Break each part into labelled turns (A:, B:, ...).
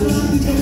A: Thank you.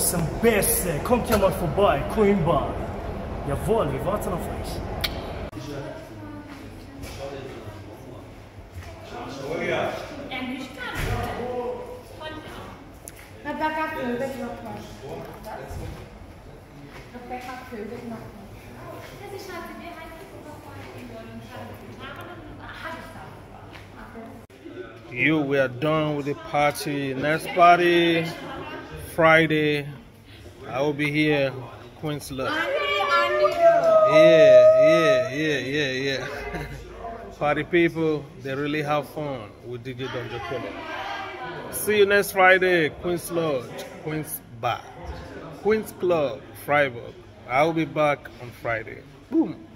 B: Cola som bästa Kom kammar förbi, Queen Bar Jawohl, vi warten auf euch.
C: You, we are done with the party. Next party, Friday. I will be here, Queen's Love. Yeah, yeah, yeah, yeah, yeah. Party people, they really have fun with DJ Don Jokolo. See you next Friday, Queen's Lodge, Queen's Bar, Queen's Club, Freiburg. I will be back on Friday. Boom.